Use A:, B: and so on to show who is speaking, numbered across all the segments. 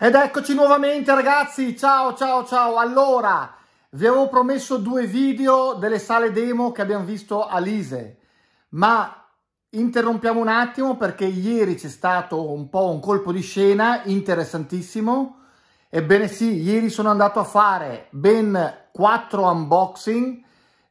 A: Ed eccoci nuovamente ragazzi, ciao ciao ciao, allora vi avevo promesso due video delle sale demo che abbiamo visto a Lise, ma interrompiamo un attimo perché ieri c'è stato un po' un colpo di scena interessantissimo, ebbene sì, ieri sono andato a fare ben quattro unboxing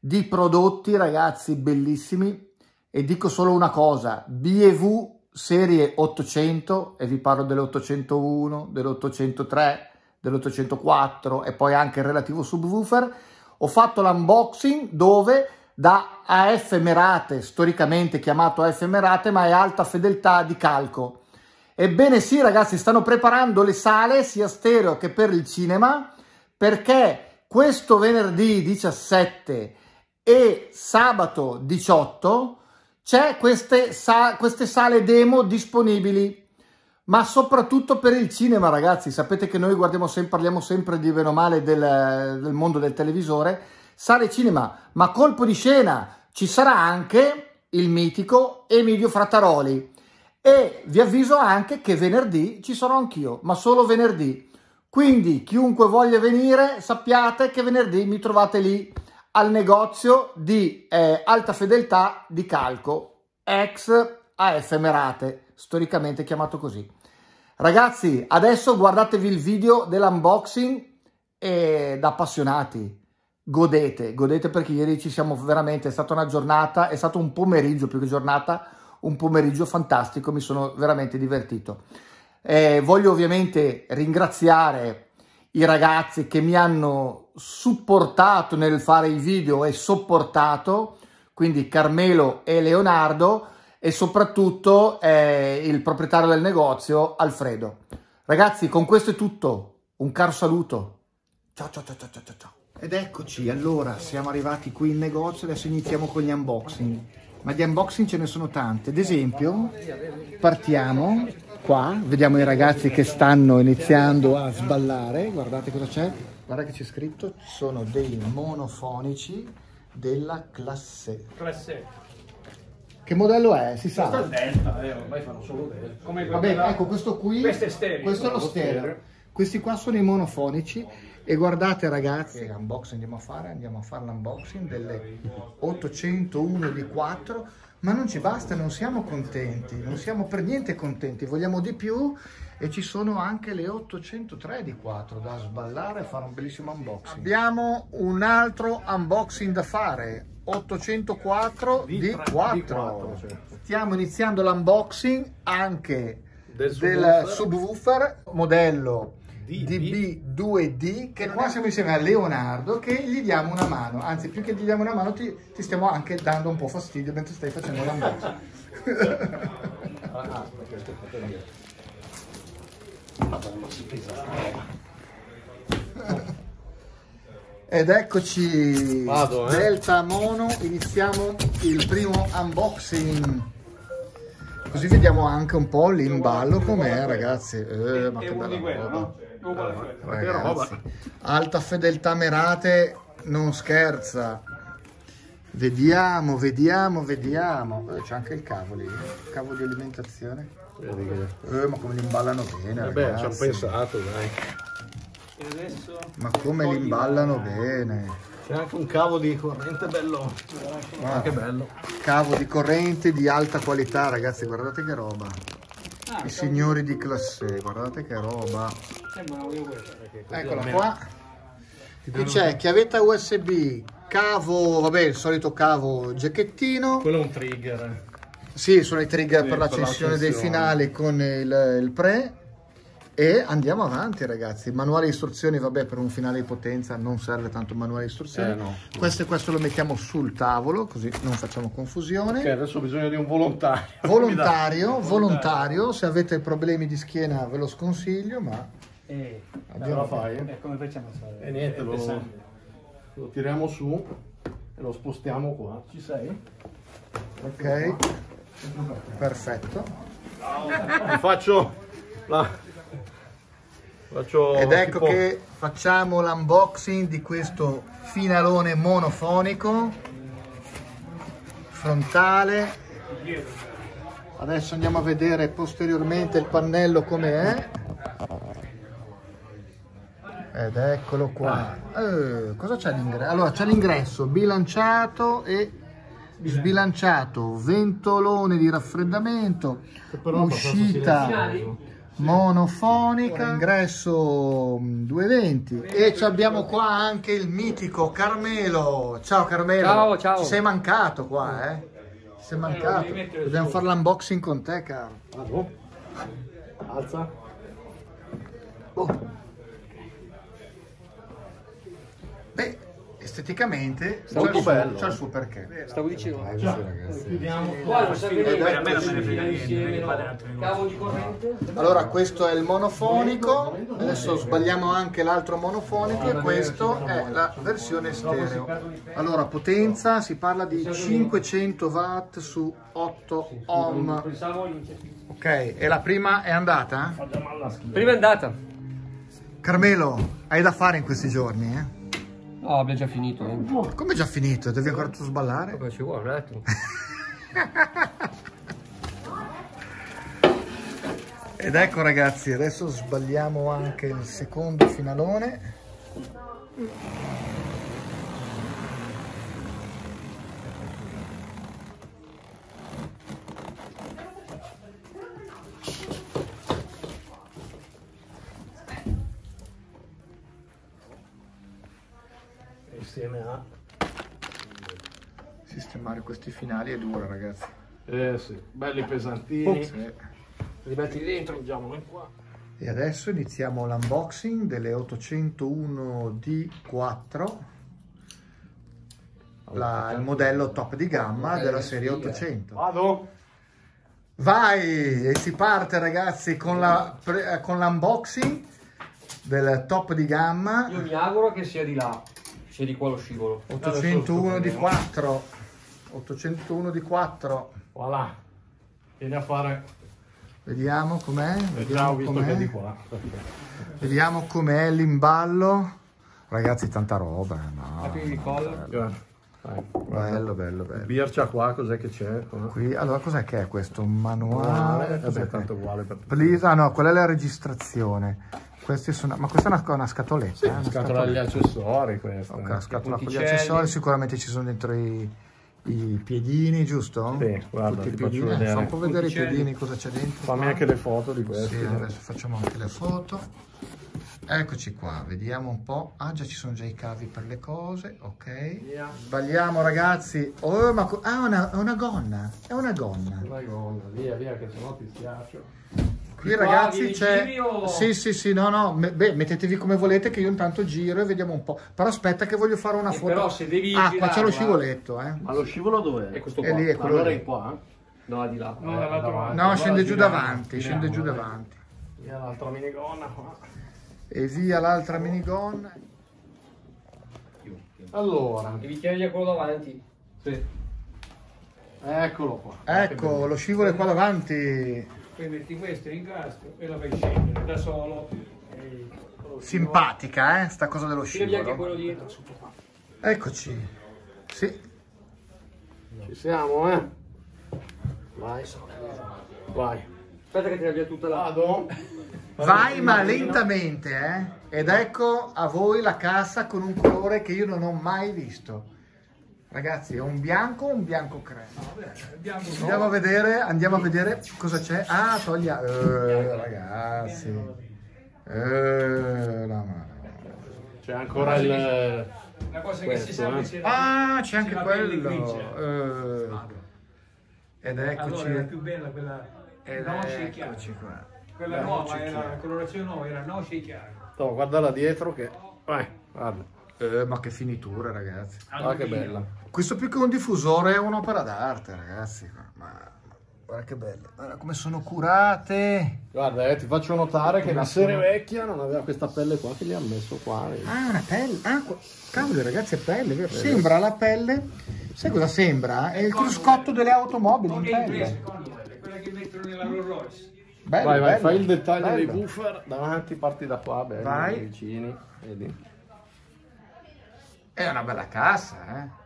A: di prodotti ragazzi bellissimi. E dico solo una cosa, B&V serie 800 e vi parlo dell'801, dell'803, dell'804 e poi anche il relativo subwoofer, ho fatto l'unboxing dove da AF Merate, storicamente chiamato AF Merate, ma è alta fedeltà di calco. Ebbene sì ragazzi, stanno preparando le sale sia stereo che per il cinema perché questo venerdì 17 e sabato 18 c'è queste, sa queste sale demo disponibili, ma soprattutto per il cinema, ragazzi. Sapete che noi guardiamo sempre, parliamo sempre di meno male del, del mondo del televisore. Sale cinema, ma colpo di scena ci sarà anche il mitico Emilio Frattaroli. E vi avviso anche che venerdì ci sarò anch'io, ma solo venerdì. Quindi chiunque voglia venire, sappiate che venerdì mi trovate lì al negozio di eh, alta fedeltà di calco, ex AF Merate, storicamente chiamato così. Ragazzi, adesso guardatevi il video dell'unboxing e da appassionati, godete, godete perché ieri ci siamo veramente, è stata una giornata, è stato un pomeriggio più che giornata, un pomeriggio fantastico, mi sono veramente divertito. Eh, voglio ovviamente ringraziare i ragazzi che mi hanno supportato nel fare i video e sopportato, quindi Carmelo e Leonardo e soprattutto eh, il proprietario del negozio Alfredo. Ragazzi, con questo è tutto. Un caro saluto. Ciao ciao ciao ciao ciao ciao. Ed eccoci, allora siamo arrivati qui in negozio, adesso iniziamo con gli unboxing. Ma di unboxing ce ne sono tanti. Ad esempio, partiamo qua, vediamo i ragazzi che stanno iniziando a sballare, guardate cosa c'è, guarda che c'è scritto, sono dei monofonici della classe.
B: Classe.
A: Che modello è? Si sa?
B: Questo è il Delta, eh, ormai fanno solo Delta. Come
A: Vabbè,
B: quella-
A: ecco, questo qui,
B: Questo è stereo.
A: questo è lo stereo. Questi qua sono i monofonici e guardate ragazzi, che unboxing andiamo a fare? Andiamo a fare l'unboxing delle 801 di 4, ma non ci basta, non siamo contenti, non siamo per niente contenti, vogliamo di più e ci sono anche le 803 di 4 da sballare e fare un bellissimo unboxing. Abbiamo un altro unboxing da fare, 804 di,
B: Di tre-
A: 4.
B: di quattro, sì.
A: Stiamo iniziando l'unboxing anche
B: Del
A: del
B: subwoofer.
A: subwoofer modello
B: DB.
A: DB2D che qua siamo insieme a Leonardo che gli diamo una mano anzi più che gli diamo una mano ti, ti stiamo anche dando un po' fastidio mentre stai facendo l'unboxing
B: Ah, ah, perché aspettate via. Madonna, si pesa sta roba.
A: ed eccoci.
B: Vado, eh.
A: Delta Mono iniziamo il primo unboxing. Così vediamo anche un po' l'imballo com'è ragazzi. Eh, ma che bella
B: quello,
A: roba.
B: no?
A: Ragazzi, alta fedeltà merate non scherza. Vediamo vediamo vediamo. Eh, c'è anche il cavo lì il cavo di alimentazione Eh, ma come li imballano bene
B: Vabbè, ci hanno
A: ragazzi
B: pensato, dai.
C: E adesso
A: ma come li imballano bene
B: C'è anche un cavo di corrente bello.
A: Guarda,
B: Che bello.
A: cavo di corrente di alta qualità ragazzi guardate che roba
C: ah,
A: i signori di classe guardate che roba
C: questo.
A: Eccola qua. Qui c'è chiavetta USB, cavo, vabbè, il solito cavo giacchettino.
B: Quello è un trigger.
A: Sì, sono i trigger
B: Sì,
A: per
B: per
A: l'accensione dei finali con il, il pre. E andiamo avanti ragazzi, manuale di istruzioni, vabbè per un finale di potenza non serve tanto manuale di istruzioni.
B: Eh, no.
A: Questo e questo lo mettiamo sul tavolo così non facciamo confusione.
B: Ok, adesso ho bisogno di un volontario.
A: Volontario, volontario, se avete problemi di schiena ve lo sconsiglio, ma
C: E,
A: abbiamo
B: la fai?
C: e come facciamo a fare?
B: E niente,
C: È
B: lo, lo tiriamo su e lo spostiamo qua. Ci sei?
A: ok, perfetto.
B: Vi faccio la... Faccio
A: Ed ecco
B: tipo-
A: che facciamo l'unboxing di questo finalone monofonico frontale. Adesso andiamo a vedere posteriormente il pannello come è. Ed eccolo qua. Eh, cosa c'è all'ingresso? Allora, c'è l'ingresso bilanciato e sbilanciato, ventolone di raffreddamento, uscita monofonica, ingresso mm, 220 e ci abbiamo qua anche il mitico Carmelo. Ciao Carmelo.
D: Ciao, ciao.
A: Ci sei mancato qua, eh? Ci sei mancato.
C: devi mettere
A: Dobbiamo fare l'unboxing con te, caro.
B: Alza.
A: Oh. Beh, esteticamente c'è
B: Molto
A: il, suo,
B: bello.
A: c'è il suo perché.
D: Stavo dicendo.
B: Chiudiamo.
D: Cavo di corrente.
A: Allora, questo è il monofonico, adesso sbagliamo anche l'altro monofonico e questo è la versione stereo. Allora, potenza, si parla di 500 watt su 8 ohm.
D: In-
A: Ok, e la prima è andata?
D: Prima è andata.
A: Carmelo, hai da fare in questi giorni, eh?
D: No, abbiamo già finito. eh.
A: Come già finito? Devi ancora tu sballare?
D: Come ci vuole, un attimo.
A: Ed ecco ragazzi, adesso sbagliamo anche il secondo finalone.
B: Insieme a...
A: Sistemare questi finali è duro ragazzi.
B: Eh sì, belli pesantini.
A: Sì.
B: Li metti dentro, andiamo noi qua.
A: E adesso iniziamo l'unboxing delle 801D4, la- il modello top di gamma della serie 800.
B: Vado.
A: Vai! E si parte ragazzi con la pre- con l'unboxing del top di gamma
D: Io mi auguro che sia di là, sia di qua lo scivolo.
A: 801 di 4 801 di 4
B: Voilà. Vieni a fare...
A: vediamo com'è
B: Eh,
A: vediamo com'è
B: di qua.
A: vediamo com'è l'imballo ragazzi tanta roba no.
D: Apri il collo.
B: Dai,
A: bello bello bello
B: Bircia qua, cos'è che c'è?
A: qui allora cos'è che è questo un manuale
B: vabbè, tanto uguale per tutti.
A: Please- ah no quella è la registrazione questi sono ma questa è una, una scatoletta eh, una
B: Scatola degli accessori questa.
A: Ok, la scatola con gli accessori, sicuramente ci sono dentro i, i piedini, giusto?
B: Sì, guarda,
A: Tutti i piedini. Eh,
B: vedere.
A: Fa un po' vedere i
D: Punticelli.
A: piedini cosa c'è dentro.
B: Fammi
A: qua.
B: anche le foto di questi.
A: Sì, adesso facciamo anche le foto. Eccoci qua, vediamo un po'. Ah, già ci sono già i cavi per le cose, ok.
B: Via.
A: Sbagliamo ragazzi. Oh, ma ah, è una, è una gonna, è una gonna.
B: Vai gonna, via, via, che sennò ti schiaccio.
A: Qui
D: Qua
A: ragazzi c'è...
D: o-
A: Sì, sì, sì, no, no, me- beh, mettetevi come volete che io intanto giro e vediamo un po'. Però aspetta che voglio fare una
D: E
A: foto.
D: però se devi
A: Ah, qua c'è lo
D: girarla-
A: scivoletto, eh.
B: Ma lo scivolo dov'è?
D: È questo
A: È
D: qua.
A: lì, è quello
B: allora
A: lì.
B: è qua?
D: No, è di là.
C: No, dall'altro lato.
A: No,
B: Allora
A: scende giù
B: giriamo,
A: davanti,
B: giriamo,
A: scende giù davanti.
B: Via l'altra minigonna qua.
A: E via l'altra minigonna.
B: Allora,
D: Devi chiedere quello davanti. Sì.
B: eccolo qua.
A: Ecco, lo scivolo è qua davanti.
C: Poi metti questo in incastro e la fai scendere da solo.
A: Simpatica, eh, sta cosa dello scivolo.
D: quello dietro.
A: Eccoci. Sì,
B: Ci siamo, eh? Vai. Vai.
D: Aspetta che tira via tutta la...
B: Vado.
A: vai ma lentamente, eh. Ed ecco a voi la cassa con un colore che io non ho mai visto. Ragazzi, è un bianco o un bianco crema? Andiamo a vedere, andiamo a vedere cosa c'è. Ah, toglia. Eh, ragazzi. Eh, la mano.
B: C'è ancora il...
C: una cosa che
B: Questo,
C: si sa
B: eh.
A: Ah, c'è anche quello.
C: grigia.
A: Eh, ed eccoci.
C: Allora più bella quella
A: Ed
C: noce chiara.
A: eccoci qua.
C: Quella nuova era la colorazione nuova era noce chiara.
B: Oh, guardala dietro che... Vai, guarda.
A: Eh, ma che finitura, ragazzi.
B: Guarda che bella.
A: Questo più che un diffusore è un'opera d'arte, ragazzi. Ma guarda che bello. Guarda come sono curate.
B: Guarda, eh, ti faccio notare che la serie vecchia non aveva questa pelle qua che gli ha messo qua. vedi?
A: Ah, una pelle. Ah, cavolo, ragazzi, è pelle, vero? Sembra la pelle. Sai cosa sembra? È il cruscotto delle automobili in pelle.
C: secondo me, quella che mettono nella Rolls Royce.
A: Bello,
B: vai, vai,
A: bello,
B: fai il dettaglio dei
A: bello.
B: buffer davanti, parti da qua, belli,
A: Vai.
B: vicini. Vedi?
A: È una bella cassa, eh.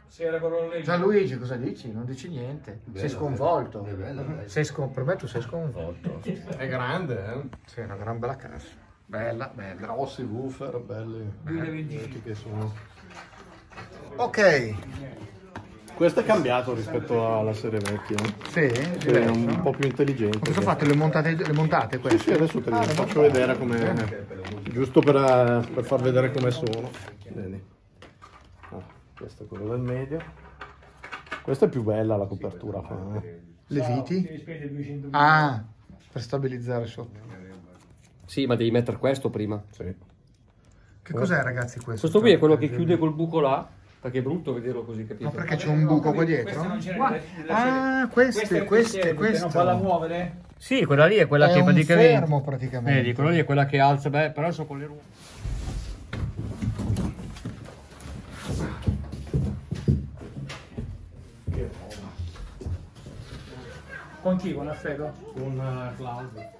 A: Gianluigi, cosa dici? Non dici niente. sei sconvolto. Sei scon- per me tu sei sconvolto.
B: È grande, eh?
A: Sì, è una gran bella cassa. Bella, bella.
B: Grossi woofer, belli.
C: 2025.
B: Che sono.
A: Ok,
B: Questo è cambiato rispetto alla serie vecchia.
A: sì,
B: È
A: diverso.
B: un po' più intelligente.
A: Ma cosa fate? Le montate, le montate
B: Sì,
A: queste?
B: sì, adesso te le faccio vedere come. Giusto per, eh, per far vedere come sono. Vedi. Questo è quello del medio. Questa è più bella la copertura qua. eh.
A: Le viti?
C: Devi spendere 200
A: Ah, per stabilizzare sotto.
D: Sì, ma devi mettere questo prima.
B: Sì.
A: Che cos'è ragazzi questo?
D: Questo qui è quello che chiude col buco là, perché è brutto vederlo così, capito?
A: Ma perché c'è un buco qua dietro? Ah, queste, queste, questo.
C: Non farla muovere?
D: Sì, quella lì è quella
A: È
D: che praticamente...
A: fermo praticamente.
D: Vedi, quella lì è quella che alza, beh, però sono con le ruote.
C: Con chi? Con Alfredo?
B: Con uh, Claudio.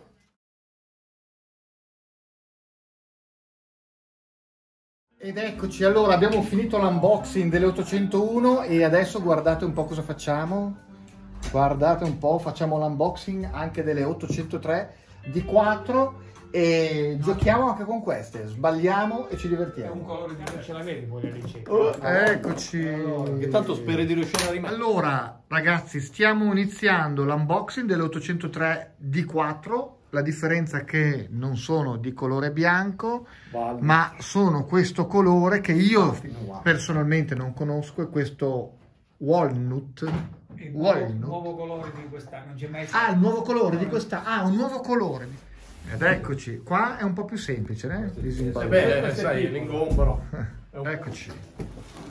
A: Ed eccoci, allora abbiamo finito l'unboxing delle 801 e adesso guardate un po' cosa facciamo. Guardate un po', facciamo l'unboxing anche delle 803 D4 e no. giochiamo anche con queste, sbagliamo e ci divertiamo.
C: È un colore di non ce la vedi la ricetta.
B: Oh,
A: eccoci.
B: Allora, che tanto spero di riuscire a rimanere.
A: Allora, ragazzi, stiamo iniziando l'unboxing dell'803 D4. La differenza è che non sono di colore bianco,
B: Valve.
A: ma sono questo colore che io personalmente non conosco, è questo walnut
C: il nuovo, nuovo, colore di quest'anno.
A: Ah, il nuovo colore di quest'anno. Ah, un nuovo colore. Ed eccoci, qua è un po' più semplice, eh?
B: Eh
A: Disinvolto.
B: beh,
C: Questo è
B: sai, l'ingombro.
A: Eccoci.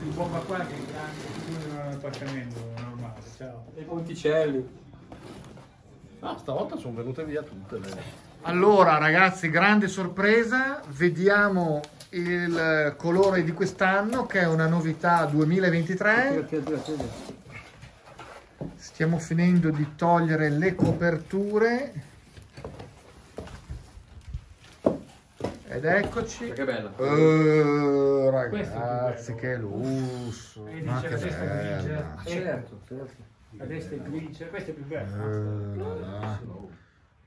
C: il bomba qua che è grande, un appartamento normale. Ciao.
D: E i ponticelli.
B: Ah, stavolta sono venute via tutte le...
A: Allora, ragazzi, grande sorpresa. Vediamo il colore di quest'anno, che è una novità 2023. Stiamo finendo di togliere le coperture. Ed eccoci.
D: Che bella.
A: Eh,
C: Questo
A: ragazzi,
C: bello.
A: che lusso.
C: Vedi,
A: Ma che
C: la testa
A: bella.
C: grigia.
D: Certo, certo.
C: La testa è grigia, questa è più bella.
A: Eh, la-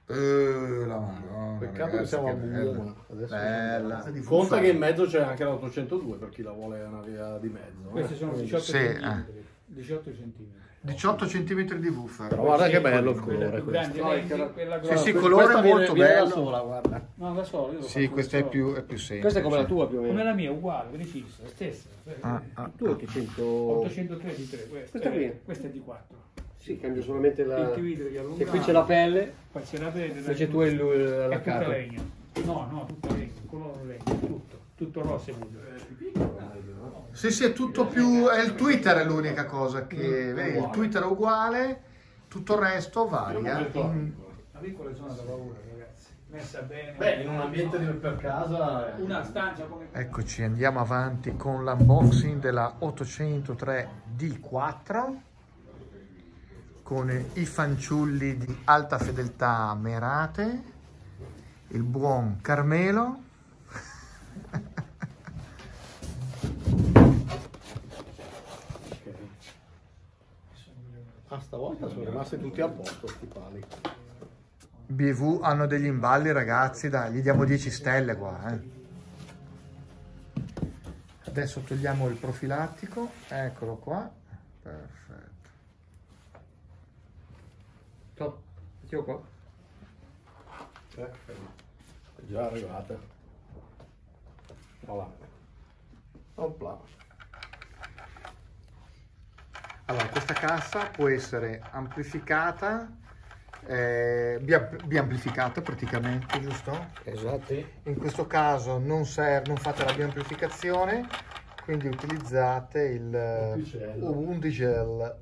A: eh, la madonna,
B: Peccato che siamo a
A: bella. Bella.
B: Conta che in mezzo c'è anche l'802 per chi la vuole una via di mezzo. eh.
C: Queste sono 18
A: Sì,
C: centimetri. 18 centimetri.
A: 18 cm di woofer.
B: Però guarda che bello il colore
C: più
B: questo.
C: grande, lenti, quella
A: Sì, sì, colore molto
B: viene da
A: bello.
B: sola, guarda.
C: No, da solo.
A: Sì, questa è più, è più semplice.
D: Questa è come la tua più o
C: Come
D: meno.
C: la mia, uguale, precisa, la stessa.
A: Ah, ah,
D: Tu
A: ah.
D: 800...
C: 833, questa,
D: Questa qui?
C: eh, questa è di 4.
D: Sì, cambia solamente la...
C: Il divido di allungato.
D: E qui c'è la pelle,
C: Poi c'è la pelle.
D: invece tu hai
C: È
D: la
C: tutta
D: carta.
C: No, no, tutta legno, colore legno, tutto. Rosso e blu.
A: Sì, sì, è tutto più... È il Twitter è l'unica cosa che... Vedi, il Twitter è uguale, tutto il resto varia.
C: La piccola zona da paura, ragazzi. Messa bene.
B: Beh, in un ambiente di- per casa...
C: Una stanza come
A: Eccoci, andiamo avanti con l'unboxing della 803 D4 con i fanciulli di alta fedeltà Merate, il buon Carmelo.
B: Ah, stavolta sono rimasti tutti a posto sti pali.
A: BV hanno degli imballi ragazzi, dai, gli diamo 10 stelle qua. eh. Adesso togliamo il profilattico, eccolo qua. Perfetto.
D: Top. Mettiamo qua.
B: Eh, è già Voilà. Opla.
A: Allora, questa cassa può essere amplificata, eh, biam- biamplificata praticamente, giusto?
D: Esatto.
A: In questo caso non, serve, non fate la biamplificazione, quindi utilizzate il.
B: Undigel.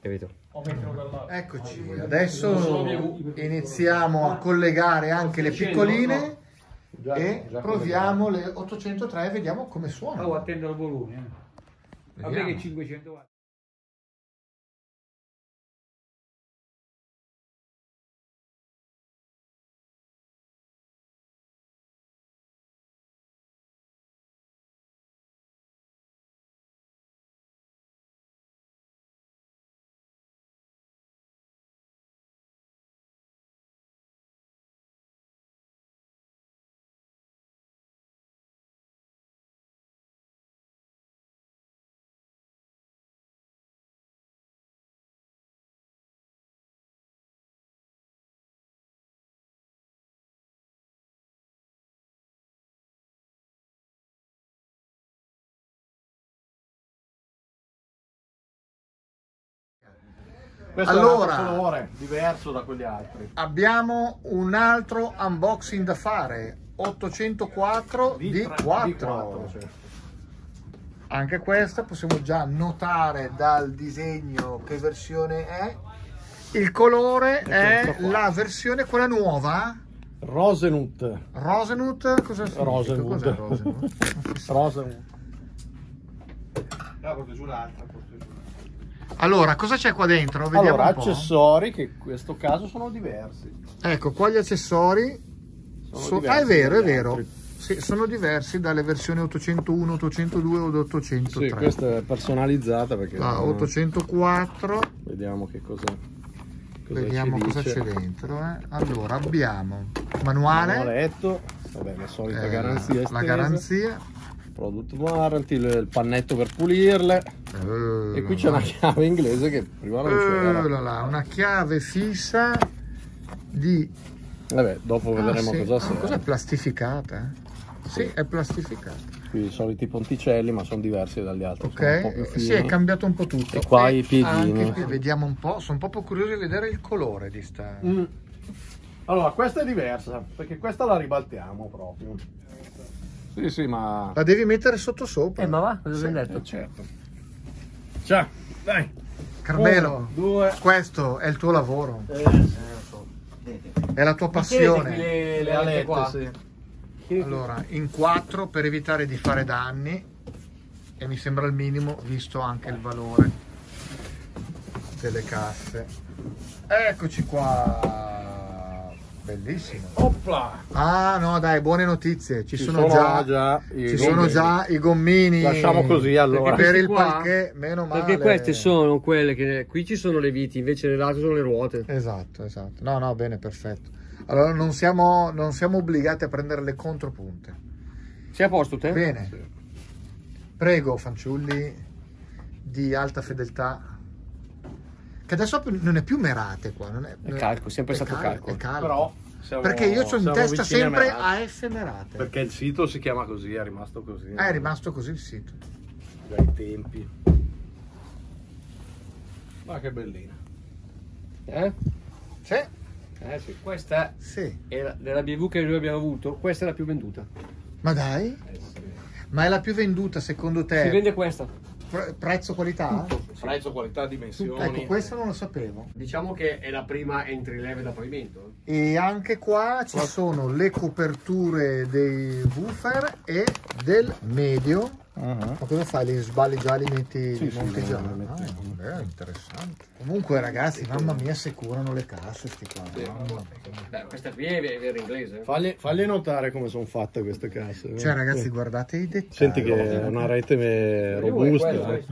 D: Capito?
A: Eccoci, adesso iniziamo a collegare anche le piccoline e proviamo le 803 e vediamo come
C: Oh,
A: suonano.
C: attendo il volume. Eh. Vabbè che 500 watt.
B: Questo
A: Allora.
B: è un colore diverso da quegli altri.
A: Abbiamo un altro unboxing da fare. 804 D4.
B: D4, sì.
A: Anche questa possiamo già notare dal disegno che versione è. Il colore è la versione quella nuova.
B: Rosenut.
A: Rosenut, cosa significa?
B: Rosenwood.
A: Cos'è Rosenwood?
B: Rosenut.
A: Allora, cosa c'è qua dentro? Vediamo
B: Allora,
A: un po'.
B: accessori che in questo caso sono diversi.
A: Ecco, qua gli accessori.
B: Sono
A: so- ah, è vero, è vero.
B: altri.
A: Sì, sono diversi dalle versioni 801, 802 o 803.
B: Sì, questa è personalizzata perché
A: La 804,
B: vediamo che cosa, cosa
A: vediamo cosa c'è dentro. eh. Allora, abbiamo manuale,
B: Manualetto, vabbè, la solita
A: eh,
B: garanzia
A: la
B: estesa,
A: garanzia.
B: Product warranty, il, pannetto per pulirle
A: Eh,
B: e qui c'è una chiave inglese che prima non
A: Eh,
B: c'era.
A: là, una chiave fissa di
B: Vabbè, dopo
A: Ah,
B: vedremo
A: sì.
B: cosa
A: Ah,
B: serve.
A: cos'è plastificata? eh? Sì, è plastificata.
B: Qui i soliti ponticelli, ma sono diversi dagli altri.
A: Ok,
B: fini.
A: sì, è cambiato un po' tutto.
B: E qua i piedini.
A: Anche qui, vediamo un po', sono proprio curioso di vedere il colore di sta.
B: Mm. Allora, questa è diversa, perché questa la ribaltiamo proprio. Sì, sì, ma...
A: La devi mettere sotto sopra.
D: Eh, ma va, cosa abbiamo detto?
B: Eh, certo. Ciao, dai.
A: Carmelo,
B: Uno, due...
A: questo è il tuo lavoro,
B: Eh,
A: è la tua passione.
D: le, le
B: le
D: alette
B: alette,
D: qua?
B: sì.
A: Allora, in quattro per evitare di fare danni e mi sembra il minimo visto anche il valore delle casse. Eccoci qua. Bellissimo.
B: Opla!
A: Ah, no, dai, buone notizie. Ci,
B: Ci
A: sono, già,
B: già i
A: ci sono
B: gommini.
A: già i gommini.
B: Lasciamo così, allora.
A: Per il
D: Qua-
A: parquet, meno male.
D: Perché queste sono quelle che qui ci sono le viti, invece nell'altro sono le ruote.
A: Esatto, esatto. No, no, bene, perfetto. Allora non siamo, non siamo obbligati a prendere le contropunte.
D: Sei a posto te?
A: Bene. Prego, fanciulli di alta fedeltà. Che adesso non è più merate qua. Non è,
D: È calco, sempre stato calco.
A: È calco.
B: Però siamo-
A: Perché io ho in testa sempre
B: Merate.
A: AF Merate.
B: Perché il sito si chiama così, è rimasto così.
A: Ah, è rimasto così il sito.
B: Dai tempi. Ma che bellina.
D: Eh?
A: Sì,
D: Eh sì. Questa
A: sì.
D: è la, della BV che noi abbiamo avuto, questa è la più venduta.
A: Ma dai? Ma è la più venduta secondo
D: Si
A: te?
D: vende questa.
A: Pre- prezzo qualità?
B: Prezzo, qualità, dimensioni.
A: Ecco, questo non lo sapevo.
D: Diciamo che è la prima entry level da pavimento.
A: E anche qua ci sono le coperture dei woofer e del medio.
B: Uh-huh.
A: Ma cosa fai? Li sballi già, li metti,
B: Sì,
A: li
B: sì,
A: monti già?
B: li
A: Ah, beh, interessante. Comunque ragazzi, mamma mia, se curano le casse sti qua.
D: Beh, questa qui è vera inglese.
B: Fagli, fagli notare come sono fatte queste casse.
A: Cioè ragazzi, guardate i dettagli.
B: Senti che è una rete eh, robusta. eh.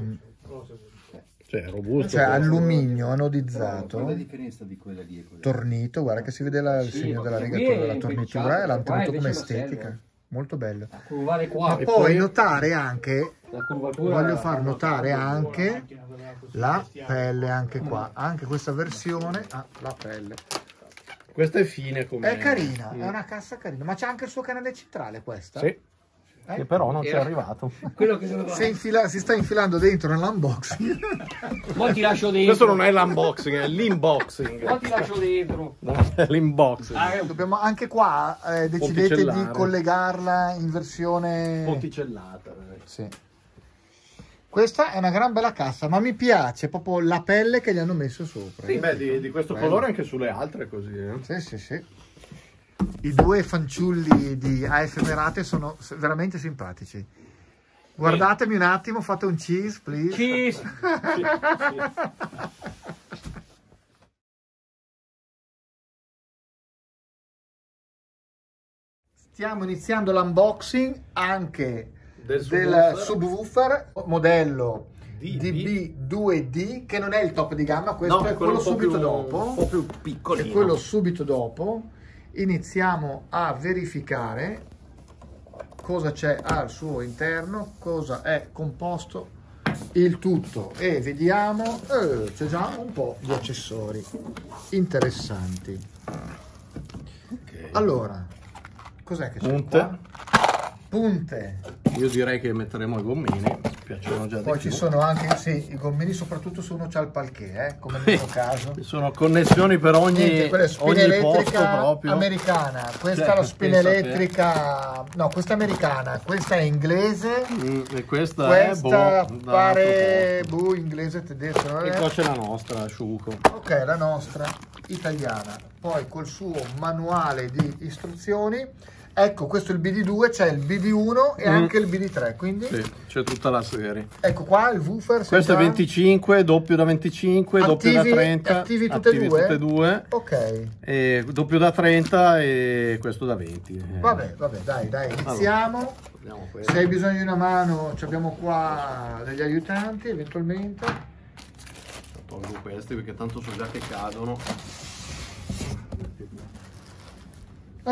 B: Cioè, robusta.
A: Cioè
B: però-
A: alluminio
E: Qual è
A: anodizzato,
E: la differenza di quella lì?
A: tornito, guarda che si vede la- il
D: Sì,
A: segno della rigatura della tornitura e l'hanno tenuto come estetica. Molto bello. Ma
D: qua.
B: E
A: poi
B: poi-
A: notare anche
D: La curvatura.
A: voglio far notare anche la pelle anche qua. Anche questa versione ha la pelle.
B: Questa è fine come...
A: è carina è una cassa carina. Ma c'è anche il suo canale centrale questa?
B: Sì,
A: Eh?
B: che però non ci è arrivato.
D: Quello che sono
A: si, infila- si sta infilando dentro nell'unboxing
D: Poi ti lascio dentro.
B: Questo non è l'unboxing, è l'inboxing.
D: Poi ti lascio dentro.
B: No, è l'inboxing.
D: Ah,
A: Dobbiamo anche qua eh, decidete di collegarla in versione
B: Ponticellata. eh.
A: sì. questa è una gran bella cassa ma mi piace proprio la pelle che gli hanno messo sopra
B: Beh, di, di questo
A: Bello.
B: colore anche sulle altre così. Eh.
A: Sì, sì, sì. I due fanciulli di AF Merate sono veramente simpatici. Guardatemi un attimo, fate un cheese, please.
D: Cheese.
A: Stiamo iniziando l'unboxing anche
B: Del
A: del
B: subwoofer.
A: subwoofer modello
B: DB.
A: DB2D che non è il top di gamma, questo
B: No,
A: è quello,
B: po'
A: subito
B: più-
A: dopo.
B: Un po' più
A: È
B: piccolino.
A: quello subito dopo. Iniziamo a verificare cosa c'è al suo interno, cosa è composto il tutto e vediamo, eh, c'è già un po' di accessori interessanti.
B: Ok.
A: Allora, cos'è che c'è
B: Punte.
A: qua? Punte.
B: Io direi che metteremo i gommini piacciono già
A: Poi
B: di
A: ci sono anche sì, i gommini, soprattutto se uno c'ha il palché, eh, come nel mio caso.
B: Ci sono connessioni per ogni,
A: Niente, è
B: ogni posto
A: elettrica
B: proprio.
A: americana, questa
B: Cioè,
A: è la spina elettrica, no, questa è americana, questa è inglese,
B: Mm, e questa, è
A: questa
B: boh, da
A: pare boh, inglese tedesco,
B: E
A: è?
B: qua c'è la nostra, asciugo.
A: Ok, la nostra italiana, poi col suo manuale di istruzioni. Ecco, questo è il BD2, c'è il BD1 e
B: Mm.
A: anche il BD3, quindi
B: Sì, c'è tutta la serie.
A: ecco qua il woofer.
B: Questo è
A: già-
B: 25, doppio da 25, doppio da
A: Attivi-
B: 30.
A: attivi tutte e due?
B: tutte e due.
A: Ok,
B: E doppio da 30 e questo da 20. Eh,
A: vabbè, vabbè, dai, dai, iniziamo.
B: questo.
A: Se hai bisogno di una mano, abbiamo qua degli aiutanti eventualmente.
B: Tolgo questi perché tanto so già che cadono.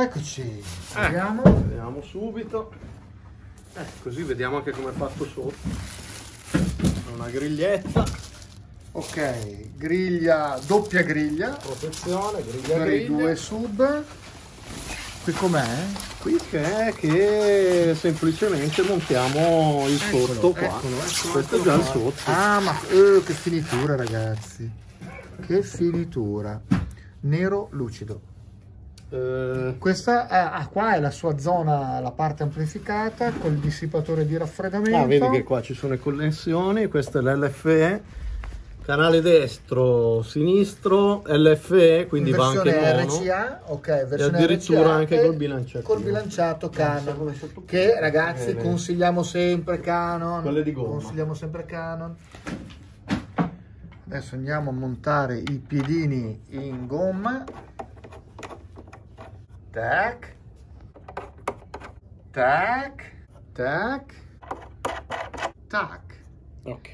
A: Eccoci,
B: Eh.
A: vediamo.
B: Vediamo subito. Eh, così vediamo anche come è fatto sotto. Una griglietta,
A: Ok, griglia, doppia griglia
B: protezione, griglia
A: per i
B: griglia.
A: due sub. Qui com'è?
B: Qui c'è che semplicemente montiamo il
A: Eccolo,
B: sotto qua.
A: eccolo, eccolo,
B: Questo è già il
A: qua.
B: sotto.
A: Ah, ma eh, che finitura, ragazzi. Che finitura. Nero lucido.
B: Eh,
A: Questa è, ah, qua è la sua zona, la parte amplificata col dissipatore di raffreddamento.
B: ah, vedi che qua ci sono le connessioni, questo è l'LFE, canale destro, sinistro, LFE, quindi va anche
A: versione
B: mono.
A: RCA, ok, versione
B: addirittura
A: RCA
B: anche
A: e
B: col bilanciatore.
A: Col bilanciato Canon, che ragazzi
B: Bene.
A: consigliamo sempre Canon.
B: Quelle di gomma.
A: Consigliamo sempre Canon. Adesso andiamo a montare i piedini in gomma. Tac. Tac. Tac. Tac.
B: Ok.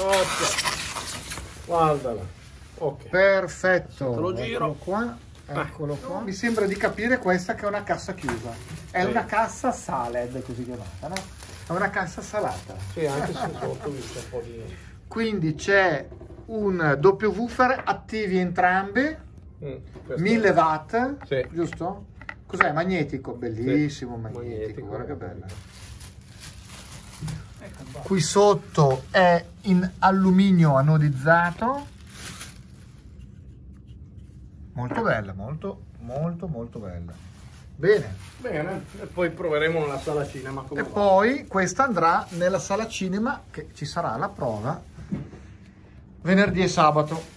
B: Ok. Guardala. Ok.
A: Perfetto.
B: Te lo giro.
A: Eccolo qua. Eccolo qua. Mi sembra di capire questa che è una cassa chiusa. È
B: Sì.
A: una cassa salad, così chiamata, no? È una cassa salata.
B: Sì, anche se sotto visto un po' di...
A: Quindi c'è un doppio woofer attivi entrambi,
B: Mm, questo-
A: 1000 watt,
B: Sì.
A: giusto? Cos'è? Magnetico, bellissimo
B: Sì,
A: magnetico,
B: magnetico.
A: guarda che bella. Qui sotto è in alluminio anodizzato. Molto bella, molto, molto, molto bella. Bene.
B: Bene, e poi proveremo nella sala cinema come
A: E
B: va.
A: poi questa andrà nella sala cinema che ci sarà la prova venerdì e sabato.